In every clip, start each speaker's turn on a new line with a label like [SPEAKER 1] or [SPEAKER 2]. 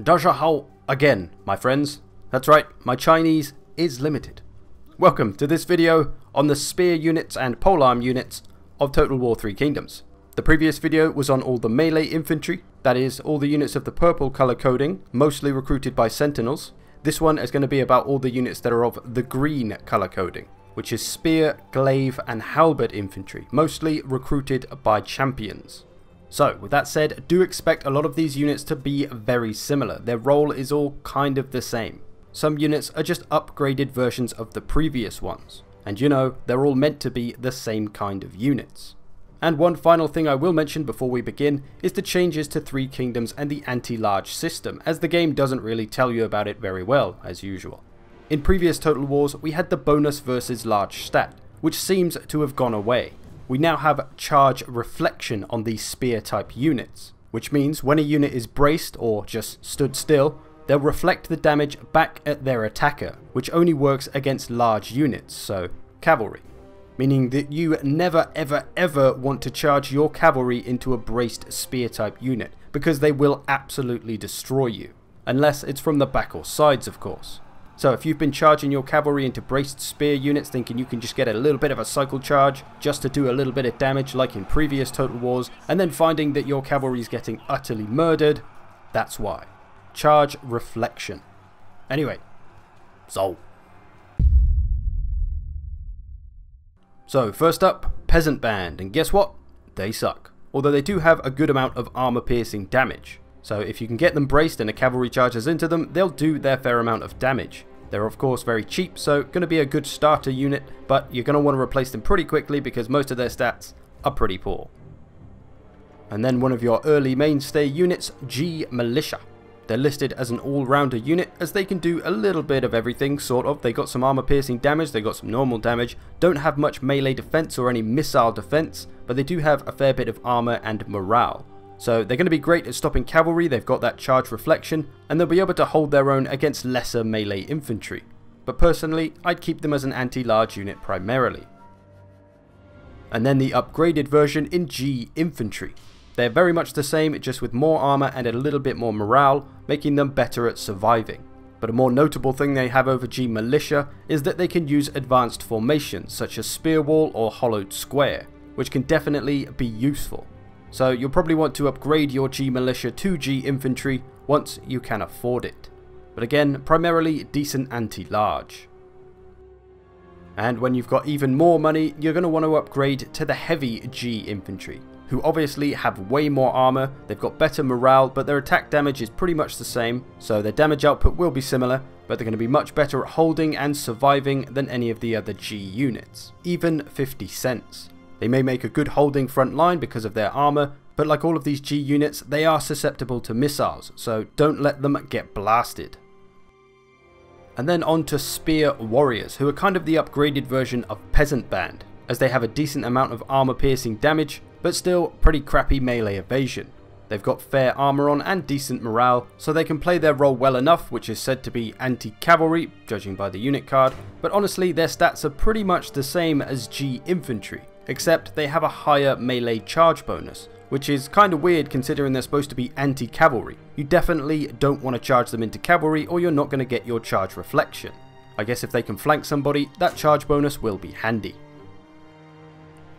[SPEAKER 1] Dajahao again, my friends. That's right, my Chinese is limited. Welcome to this video on the spear units and polearm units of Total War 3 Kingdoms. The previous video was on all the melee infantry, that is, all the units of the purple colour coding, mostly recruited by sentinels. This one is going to be about all the units that are of the green colour coding, which is spear, glaive and halberd infantry, mostly recruited by champions. So, with that said, do expect a lot of these units to be very similar. Their role is all kind of the same. Some units are just upgraded versions of the previous ones. And you know, they're all meant to be the same kind of units. And one final thing I will mention before we begin is the changes to Three Kingdoms and the anti-large system, as the game doesn't really tell you about it very well, as usual. In previous Total Wars, we had the bonus versus large stat, which seems to have gone away we now have charge reflection on these spear type units, which means when a unit is braced or just stood still, they'll reflect the damage back at their attacker, which only works against large units, so cavalry. Meaning that you never ever ever want to charge your cavalry into a braced spear type unit, because they will absolutely destroy you. Unless it's from the back or sides of course. So if you've been charging your cavalry into braced spear units thinking you can just get a little bit of a cycle charge just to do a little bit of damage like in previous Total Wars and then finding that your cavalry is getting utterly murdered, that's why. Charge reflection. Anyway, so. So first up, Peasant Band, and guess what? They suck. Although they do have a good amount of armor piercing damage. So if you can get them braced and a cavalry charges into them, they'll do their fair amount of damage. They're of course very cheap, so going to be a good starter unit, but you're going to want to replace them pretty quickly because most of their stats are pretty poor. And then one of your early mainstay units, Ji Militia. They're listed as an all-rounder unit as they can do a little bit of everything, sort of. They got some armor piercing damage, they got some normal damage, don't have much melee defense or any missile defense, but they do have a fair bit of armor and morale. So they're going to be great at stopping cavalry, they've got that charge reflection, and they'll be able to hold their own against lesser melee infantry. But personally, I'd keep them as an anti-large unit primarily. And then the upgraded version in Ji Infantry. They're very much the same, just with more armor and a little bit more morale, making them better at surviving. But a more notable thing they have over Ji Militia is that they can use advanced formations such as Spear Wall or Hollowed Square, which can definitely be useful. So you'll probably want to upgrade your Ji Militia to Ji Infantry once you can afford it. But again, primarily decent anti-large. And when you've got even more money, you're going to want to upgrade to the heavy Ji Infantry, who obviously have way more armor, they've got better morale, but their attack damage is pretty much the same, so their damage output will be similar, but they're going to be much better at holding and surviving than any of the other Ji units, even 50 cents. They may make a good holding front line because of their armor, but like all of these Ji units, they are susceptible to missiles, so don't let them get blasted. And then on to Spear Warriors, who are kind of the upgraded version of Peasant Band, as they have a decent amount of armor piercing damage, but still pretty crappy melee evasion. They've got fair armor on and decent morale, so they can play their role well enough, which is said to be anti-cavalry, judging by the unit card, but honestly their stats are pretty much the same as Ji infantry, except they have a higher melee charge bonus, which is kinda weird considering they're supposed to be anti-cavalry. You definitely don't want to charge them into cavalry or you're not going to get your charge reflection. I guess if they can flank somebody, that charge bonus will be handy.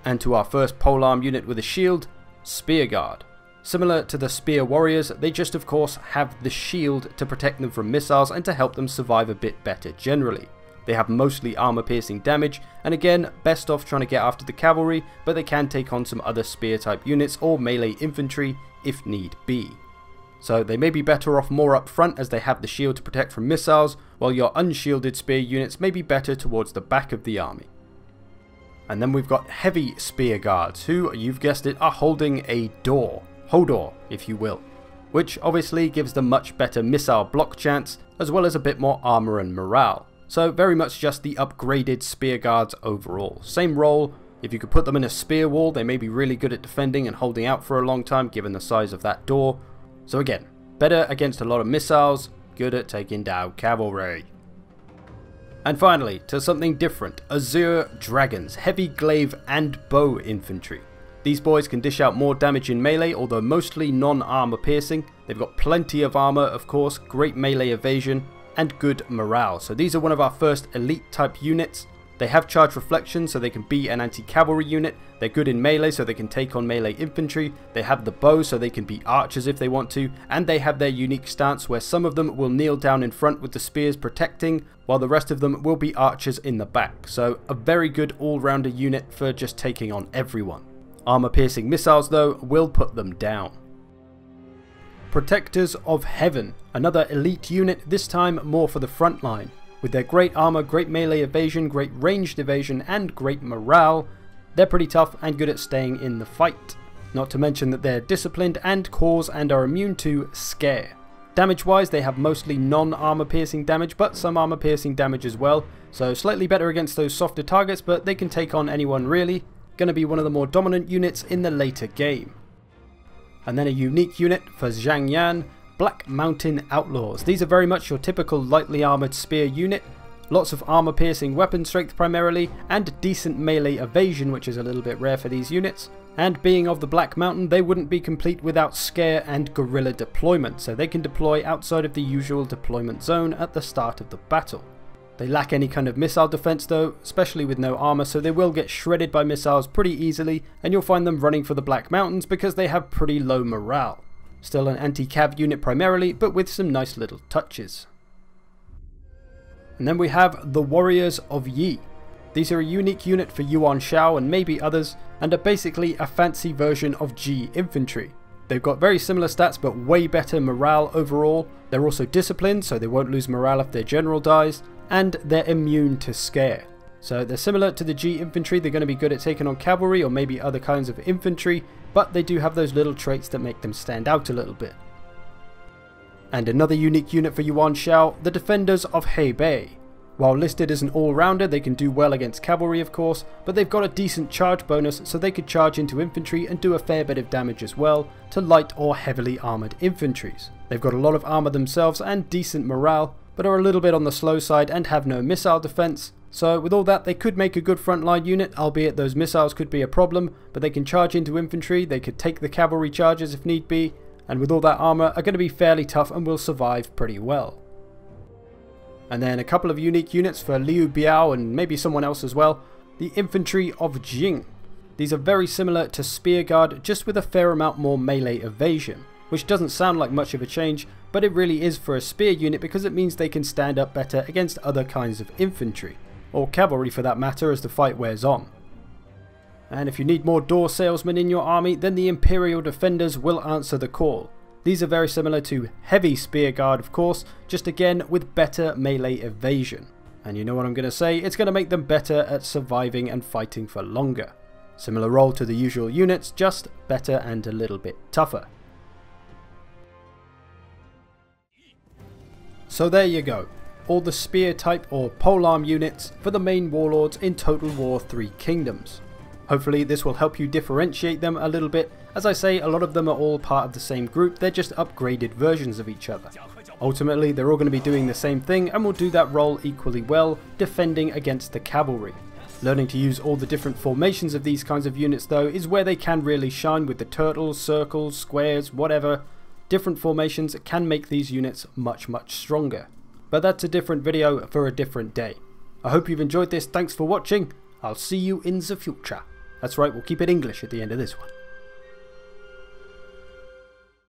[SPEAKER 1] And to our first polearm unit with a shield, Spear Guard. Similar to the Spear Warriors, they just of course have the shield to protect them from missiles and to help them survive a bit better generally. They have mostly armor piercing damage, and again, best off trying to get after the cavalry, but they can take on some other spear type units or melee infantry if need be. So they may be better off more up front as they have the shield to protect from missiles, while your unshielded spear units may be better towards the back of the army. And then we've got heavy spear guards, who, you've guessed it, are holding a door. Hodor, if you will. Which obviously gives them much better missile block chance, as well as a bit more armor and morale. So very much just the upgraded spear guards overall. Same role, if you could put them in a spear wall, they may be really good at defending and holding out for a long time given the size of that door. So again, better against a lot of missiles, good at taking down cavalry. And finally, to something different, Azure Dragons, Heavy Glaive and Bow Infantry. These boys can dish out more damage in melee, although mostly non-armor piercing. They've got plenty of armor, of course, great melee evasion, and good morale. So these are one of our first elite type units. They have charge reflection so they can be an anti-cavalry unit. They're good in melee so they can take on melee infantry. They have the bow so they can be archers if they want to. And they have their unique stance where some of them will kneel down in front with the spears protecting while the rest of them will be archers in the back. So a very good all-rounder unit for just taking on everyone. Armor piercing missiles though will put them down. Protectors of Heaven, another elite unit, this time more for the front line. With their great armor, great melee evasion, great ranged evasion, and great morale, they're pretty tough and good at staying in the fight. Not to mention that they're disciplined and cause and are immune to scare. Damage wise, they have mostly non armor piercing damage, but some armor piercing damage as well, so slightly better against those softer targets, but they can take on anyone really. Gonna be one of the more dominant units in the later game. And then a unique unit for Zhang Yan, Black Mountain Outlaws. These are very much your typical lightly armoured spear unit. Lots of armour piercing weapon strength primarily, and decent melee evasion which is a little bit rare for these units. And being of the Black Mountain, they wouldn't be complete without scare and guerrilla deployment, so they can deploy outside of the usual deployment zone at the start of the battle. They lack any kind of missile defense though, especially with no armor, so they will get shredded by missiles pretty easily, and you'll find them running for the Black Mountains because they have pretty low morale. Still an anti-cav unit primarily, but with some nice little touches. And then we have the Warriors of Yi. These are a unique unit for Yuan Shao and maybe others, and are basically a fancy version of Ji infantry. They've got very similar stats but way better morale overall. They're also disciplined so they won't lose morale if their general dies, and they're immune to scare. So they're similar to the Ji infantry, they're going to be good at taking on cavalry or maybe other kinds of infantry, but they do have those little traits that make them stand out a little bit. And another unique unit for Yuan Shao, the Defenders of Hebei. While listed as an all-rounder, they can do well against cavalry of course, but they've got a decent charge bonus so they could charge into infantry and do a fair bit of damage as well to light or heavily armoured infantries. They've got a lot of armour themselves and decent morale, but are a little bit on the slow side and have no missile defense. So with all that, they could make a good frontline unit, albeit those missiles could be a problem, but they can charge into infantry, they could take the cavalry charges if need be, and with all that armour are going to be fairly tough and will survive pretty well. And then a couple of unique units for Liu Biao and maybe someone else as well, the Infantry of Jing. These are very similar to Spear Guard, just with a fair amount more melee evasion which doesn't sound like much of a change, but it really is for a spear unit because it means they can stand up better against other kinds of infantry, or cavalry for that matter as the fight wears on. And if you need more door salesmen in your army, then the Imperial Defenders will answer the call. These are very similar to Heavy Spear Guard of course, just again with better melee evasion. And you know what I'm going to say, it's going to make them better at surviving and fighting for longer. Similar role to the usual units, just better and a little bit tougher. So there you go, all the spear type or polearm units for the main warlords in Total War 3 Kingdoms. Hopefully this will help you differentiate them a little bit, as I say a lot of them are all part of the same group, they're just upgraded versions of each other. Ultimately they're all going to be doing the same thing and will do that role equally well, defending against the cavalry. Learning to use all the different formations of these kinds of units though is where they can really shine with the turtles, circles, squares, whatever, different formations can make these units much much stronger. But that's a different video for a different day. I hope you've enjoyed this, thanks for watching, I'll see you in the future. That's right, we'll keep it English at the end of this one.